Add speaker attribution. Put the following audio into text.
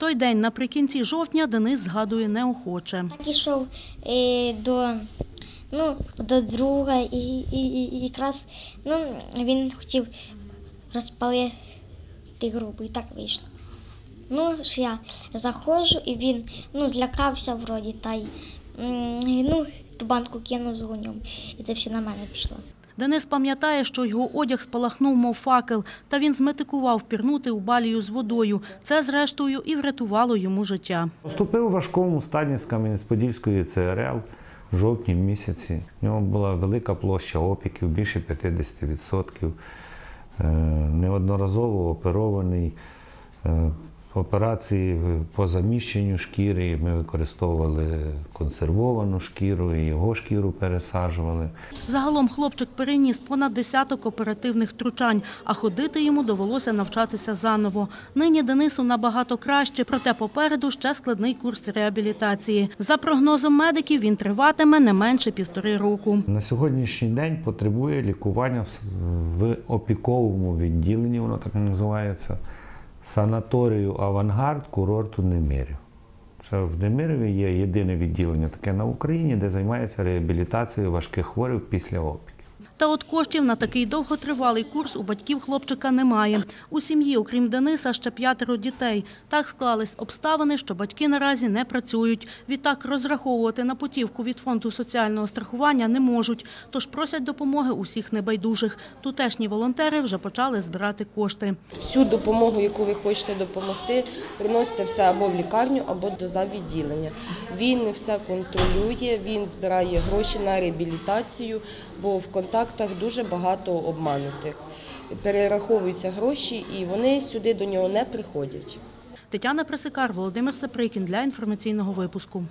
Speaker 1: Той день наприкінці жовтня Денис згадує неохоче.
Speaker 2: Так ішов е, до, ну, до друга і, і, і, якраз ну, він хотів розпалити грубу, і так вийшло. Ну, ж я заходжу, і він ну, злякався вроді, та й ну, ту банку кинув з гуньом, і це все на мене пішло.
Speaker 1: Денис пам'ятає, що його одяг спалахнув, мов факел, та він зметикував пірнути у балію з водою. Це, зрештою, і врятувало йому життя.
Speaker 3: Поступив у важкому стані з Кам'янець-Подільської ЦРЛ в жовтні місяці. У нього була велика площа опіків, більше 50%. Е, Неодноразово оперований. Операції по заміщенню шкіри ми використовували консервовану шкіру, і його шкіру пересаджували.
Speaker 1: Загалом хлопчик переніс понад десяток оперативних втручань, а ходити йому довелося навчатися заново. Нині Денису набагато краще, проте попереду ще складний курс реабілітації. За прогнозом медиків, він триватиме не менше півтори року.
Speaker 3: На сьогоднішній день потребує лікування в опіковому відділенні, воно так називається, санаторію Авангард курорту Немирів. Це в Немирові є єдине відділення таке на Україні, де займається реабілітацією важких хворих після опіків.
Speaker 1: Та от коштів на такий довготривалий курс у батьків хлопчика немає. У сім'ї, окрім Дениса, ще п'ятеро дітей. Так склались обставини, що батьки наразі не працюють. Відтак розраховувати на путівку від фонду соціального страхування не можуть. Тож просять допомоги усіх небайдужих. Тутешні волонтери вже почали збирати кошти.
Speaker 4: Всю допомогу, яку ви хочете допомогти, приносите все або в лікарню, або до завідділення. Він все контролює, він збирає гроші на реабілітацію, бо в контактах дуже багато обманутих. Перераховуються гроші, і вони сюди до нього не приходять.
Speaker 1: Тетяна Пресикар, Володимир Саприкін для інформаційного випуску.